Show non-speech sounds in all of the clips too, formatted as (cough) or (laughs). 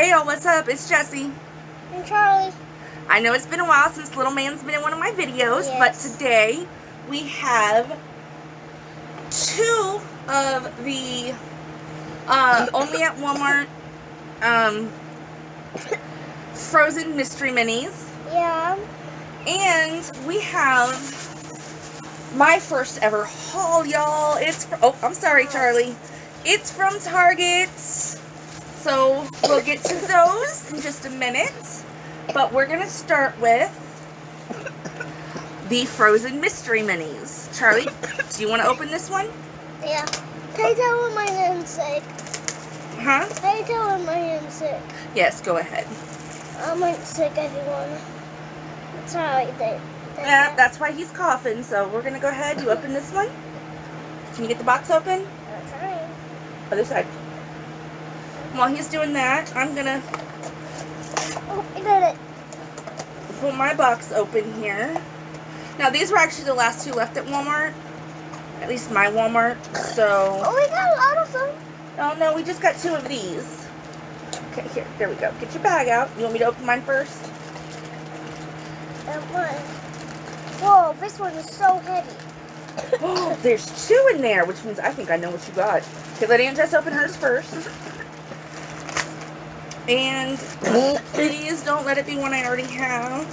Hey y'all, what's up? It's Jessi. And Charlie. I know it's been a while since Little Man's been in one of my videos, Yes. but today we have two of the uh, (coughs) only at Walmart um, frozen mystery minis. Yeah. And we have my first ever haul, y'all. It's oh, I'm sorry, Charlie. It's from Target. So we'll get to those in just a minute. But we're gonna start with the frozen mystery minis. Charlie, do you want to open this one? Yeah. Can I tell when my name's sick? Huh? Can I tell when my name's sick? Yes, go ahead. I'm not sick, everyone. That's how I did. Yeah, that's why he's coughing. So we're gonna go ahead. You open this one. Can you get the box open? I'm trying. Other side. While he's doing that, I'm gonna Oh, I did it. pull my box open here. Now these were actually the last two left at Walmart. At least my Walmart. So Oh, we got a lot of them. oh no, we just got two of these. Okay, here, there we go. Get your bag out. You want me to open mine first? That one. Whoa, this one is so heavy. Oh, (gasps) there's two in there, which means I think I know what you got. Okay, let Aunt Jess open hers first. And please don't let it be one I already have.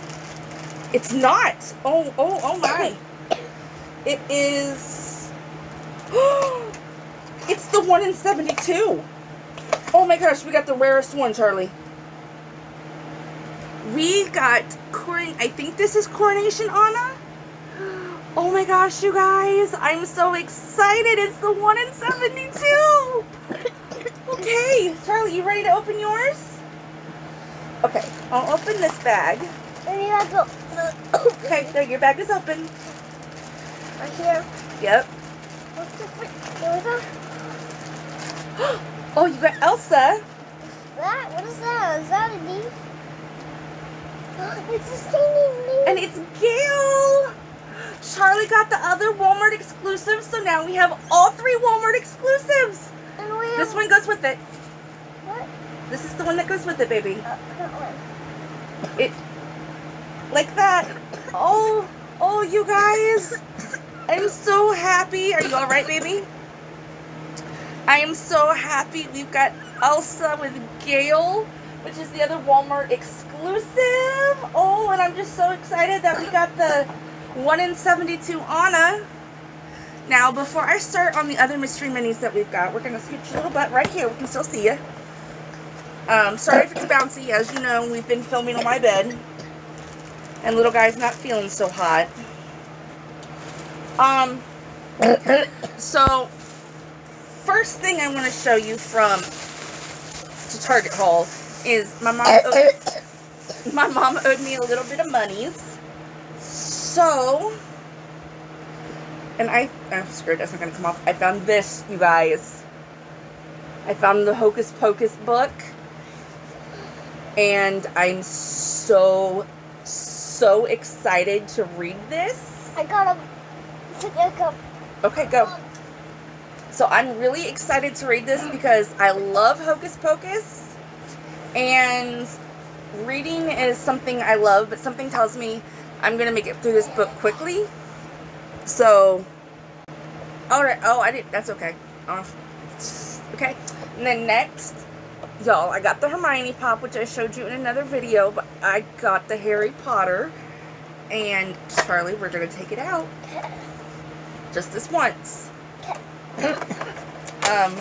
It's not. Oh, oh, oh my. It is. (gasps) it's the one in 72. Oh my gosh, we got the rarest one, Charlie. We got, coron- I think this is Coronation Anna. (gasps) Oh my gosh, you guys. I'm so excited. It's the one in 72. Okay, Charlie, you ready to open yours? Okay, I'll open this bag. And you have to. Okay, there, your bag is open. Right here. Yep. What's the frick? There we go. Oh, you got Elsa. That? What is that? Is that a knee? (gasps) It's a standing knee. And it's Gale. Charlie got the other Walmart exclusives, so now we have all three Walmart exclusives. This one goes with it. What? This is the one that goes with it, baby. Uh. It like that. Oh, oh, you guys. I'm so happy. Are you all right, baby? I am so happy. We've got Elsa with Gale, which is the other Walmart exclusive. Oh, and I'm just so excited that we got the 1 in 72 Anna. Now, before I start on the other mystery minis that we've got, we're going to scooch your little butt right here. We can still see you. Um, sorry if it's bouncy. As you know, we've been filming on my bed. And little guy's not feeling so hot. Um, so, first thing I want to show you from the Target haul is my mom owed, my mom owed me a little bit of monies. So, and I, I'm scared that's not going to come off. I found this, you guys. I found the Hocus Pocus book. And I'm so, so excited to read this. I got a. Took a cup. Okay, go. So I'm really excited to read this because I love Hocus Pocus. And reading is something I love, but something tells me I'm going to make it through this book quickly. So, alright. Oh, I didn't. That's okay. Oh, okay. And then next, y'all, I got the Hermione Pop, which I showed you in another video, but I got the Harry Potter. And Charlie, we're going to take it out just this once. (coughs) Um,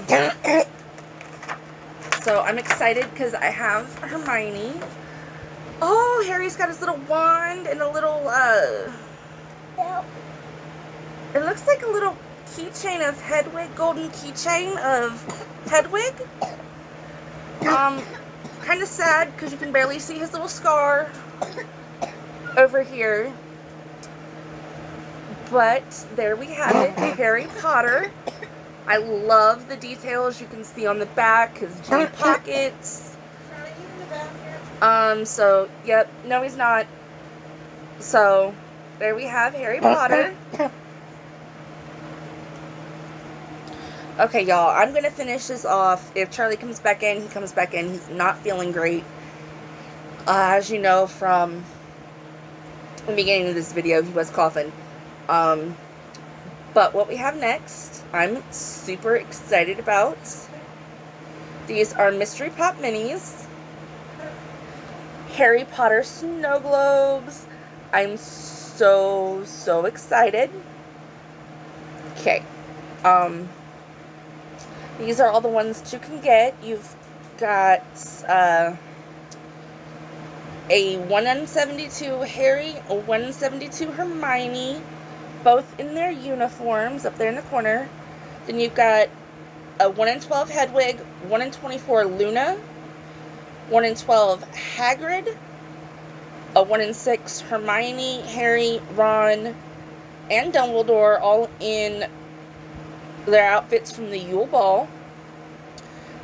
so I'm excited because I have Hermione. Oh, Harry's got his little wand and a little, uh. It looks like a little keychain of Hedwig, golden keychain of Hedwig. Um, kind of sad because you can barely see his little scar over here. But there we have it, Harry Potter. I love the details you can see on the back, his G (laughs) pockets. Um, so, yep, no he's not. So, there we have Harry Potter. (laughs) Okay, y'all, I'm going to finish this off. If Charlie comes back in, he comes back in. He's not feeling great. Uh, as you know from the beginning of this video, he was coughing. Um, but what we have next, I'm super excited about. These are Mystery Pop Minis. Harry Potter snow globes. I'm so, so excited. Okay. Um, these are all the ones you can get. You've got uh, a 172 Harry, a 172 Hermione, both in their uniforms up there in the corner. Then you've got a 1 in 12 Hedwig, 1 in 24 Luna, 1 in 12 Hagrid, a 1 in 6 Hermione, Harry, Ron, and Dumbledore all in their outfits from the Yule Ball.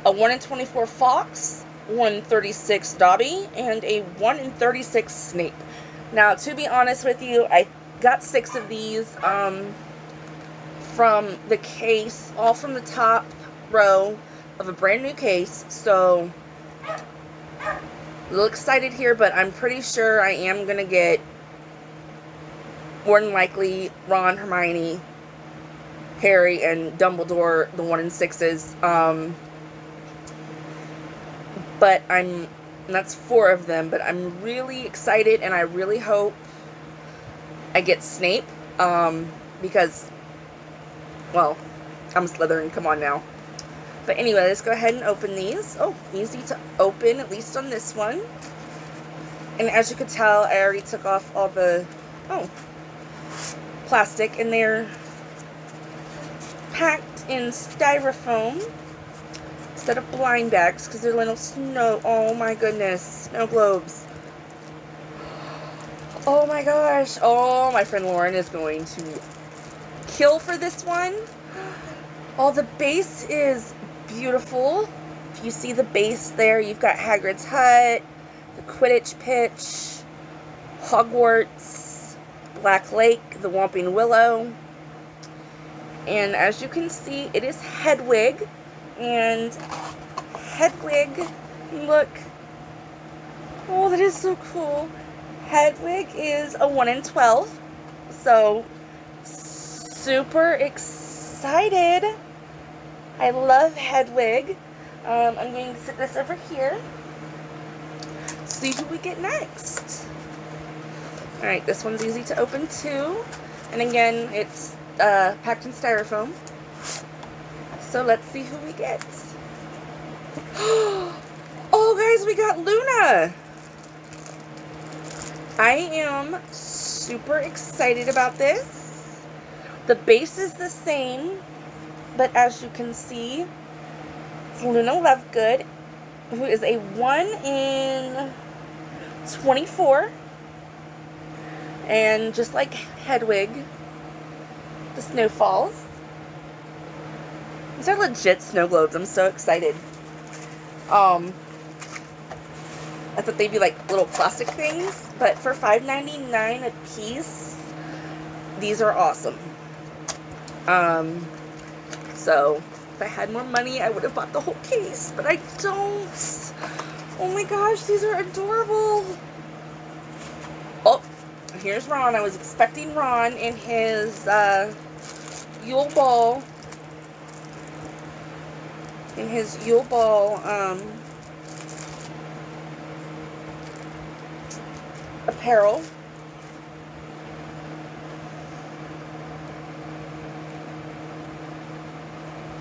A 1 in 24 Fawkes, 1 in 36 Dobby, and a 1 in 36 Snape. Now, to be honest with you, I got six of these um, from the case, all from the top row of a brand new case. So, a little excited here, but I'm pretty sure I am going to get more than likely Ron, Hermione, Harry and Dumbledore, the one in sixes. Um, but I'm, that's four of them, but I'm really excited and I really hope I get Snape, um, because, well, I'm Slytherin, come on now. But anyway, let's go ahead and open these. Oh, easy to open, at least on this one. And as you could tell, I already took off all the, oh, plastic, in they're packed in styrofoam instead of blind bags because they're little snow. Oh my goodness, snow globes. Oh my gosh. Oh, my friend Lauren is going to kill for this one. (gasps) Oh, the base is beautiful. If you see the base there, you've got Hagrid's Hut, the Quidditch pitch, Hogwarts, Black Lake, the Whomping Willow, and as you can see, it is Hedwig. And Hedwig, look. Oh, that is so cool. Hedwig is a 1 in 12. So, super excited. I love Hedwig. Um, I'm going to sit this over here. See who we get next. Alright, this one's easy to open too. And again, it's uh, packed in styrofoam. So let's see who we get. (gasps) Oh, guys, we got Luna. I am super excited about this. The base is the same, but as you can see, it's Luna Lovegood, who is a 1 in 24. And just like Hedwig, the snow falls. These are legit snow globes. I'm so excited. Um, I thought they'd be like little plastic things, but for $5.99 a piece, these are awesome. Um, so if I had more money, I would have bought the whole case, but I don't. Oh my gosh, these are adorable. Here's Ron. I was expecting Ron in his uh, Yule Ball. In his Yule Ball um, apparel.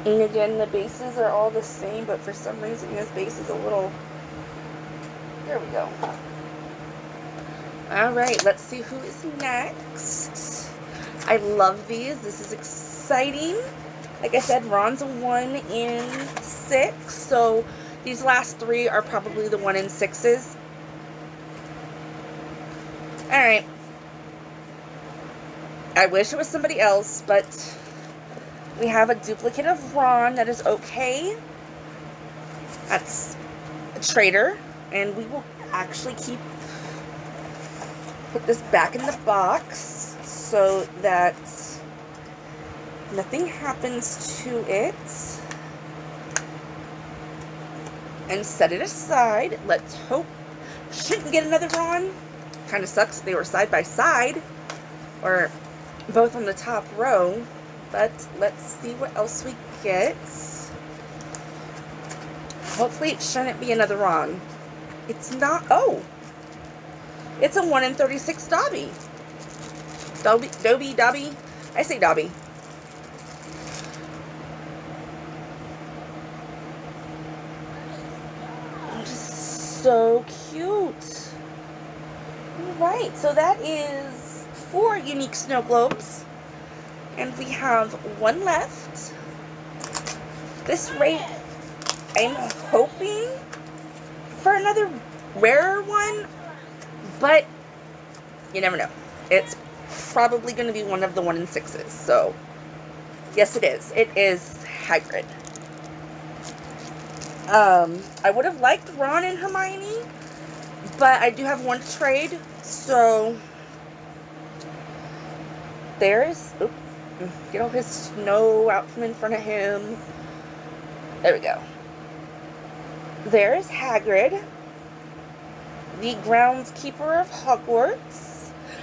And again, the bases are all the same, but for some reason this base is a little... There we go. Alright, let's see who is next. I love these. This is exciting. Like I said, Ron's a 1 in 6. So these last three are probably the 1 in 6s. Alright. I wish it was somebody else, but we have a duplicate of Ron that is okay. That's a trader. And we will actually keep put this back in the box so that nothing happens to it. And set it aside. Let's hope. Shouldn't get another Ron. Kind of sucks they were side by side. Or both on the top row. But let's see what else we get. Hopefully it shouldn't be another wrong. It's not. Oh. It's a 1 in 36 Dobby. Dobby, Dobby, Dobby. I say Dobby. Oh, Just so cute. Alright, so that is four unique snow globes. And we have one left. This rate, I'm hoping for another rarer one, but you never know. It's probably going to be one of the one in sixes. So, yes, it is. It is Hagrid. Um, I would have liked Ron and Hermione, but I do have one to trade. So, there's. Oops, get all his snow out from in front of him. There we go. There's Hagrid, the groundskeeper of Hogwarts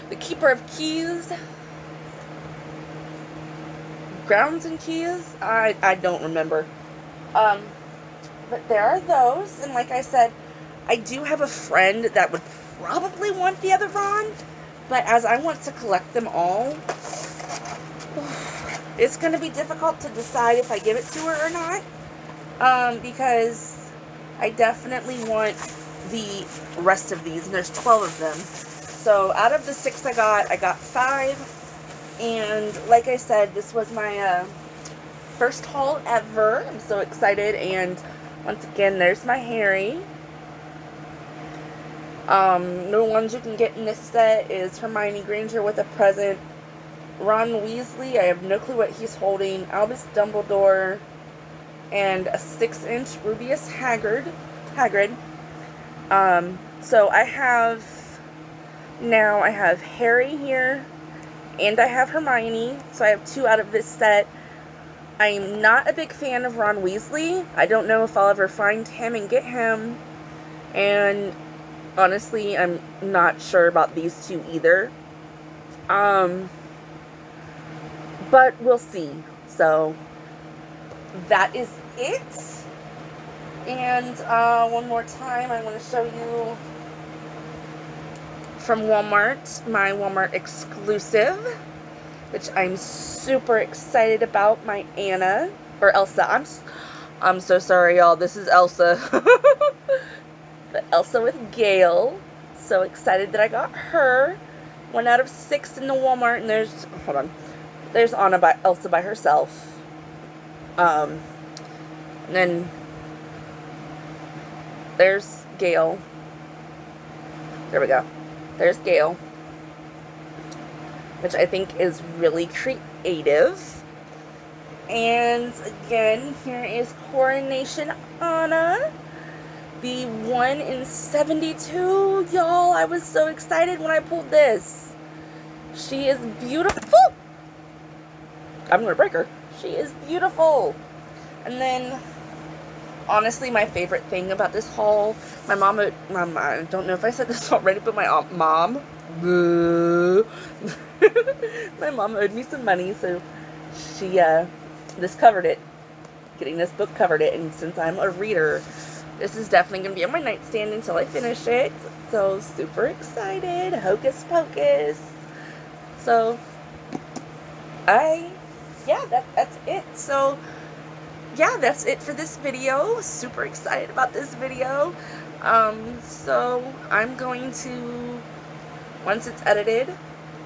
the Keeper of Keys. Grounds and Keys? I, I don't remember. Um, but there are those, and like I said, I do have a friend that would probably want the other Ron, but as I want to collect them all, (sighs) it's going to be difficult to decide if I give it to her or not, um, because I definitely want the rest of these, and there's 12 of them. So out of the six I got, I got five. And like I said, this was my uh, first haul ever. I'm so excited. And once again, there's my Harry. Um, the ones you can get in this set is Hermione Granger with a present. Ron Weasley, I have no clue what he's holding. Albus Dumbledore. And a 6-inch Rubeus Haggard. Hagrid. Um, so I have now I have Harry here, and I have Hermione, so I have two out of this set. I'm not a big fan of Ron Weasley. I don't know if I'll ever find him and get him. And honestly, I'm not sure about these two either. Um, but we'll see. So, that is it. And uh, one more time, I want to show you from Walmart, my Walmart exclusive, which I'm super excited about. My Anna, or Elsa. I'm, I'm so sorry, y'all. This is Elsa. (laughs) but Elsa with Gale. So excited that I got her. One out of six in the Walmart, and there's, hold on, there's Anna by Elsa by herself. Um, and then there's Gale. There we go. There's Gale, which I think is really creative. And again, here is Coronation Anna. The 1 in 72. Y'all, I was so excited when I pulled this. She is beautiful. I'm going to break her. She is beautiful. And then honestly my favorite thing about this haul. My mom, mom I don't know if I said this (laughs) already, but my mom, (laughs) my mom owed me some money, so she, uh, this covered it. Getting this book covered it, and since I'm a reader, this is definitely going to be on my nightstand until I finish it. So, super excited. Hocus Pocus. So, I, yeah, that, that's it. So, yeah, that's it for this video. Super excited about this video. Um, so I'm going to, once it's edited,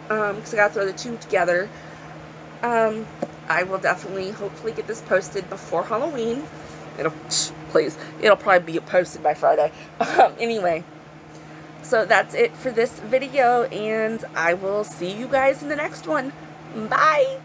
um, because I gotta throw the two together, um, I will definitely, hopefully get this posted before Halloween. It'll, (sniffs) please, it'll probably be posted by Friday. (laughs) Um, anyway, so that's it for this video, and I will see you guys in the next one. Bye!